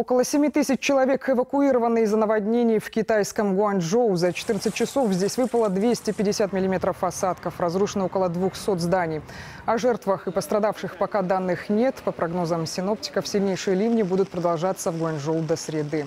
Около 7 тысяч человек эвакуированы из-за наводнений в китайском Гуанчжоу. За 14 часов здесь выпало 250 миллиметров осадков, разрушено около 200 зданий. О жертвах и пострадавших пока данных нет. По прогнозам синоптиков, сильнейшие ливни будут продолжаться в Гуанчжоу до среды.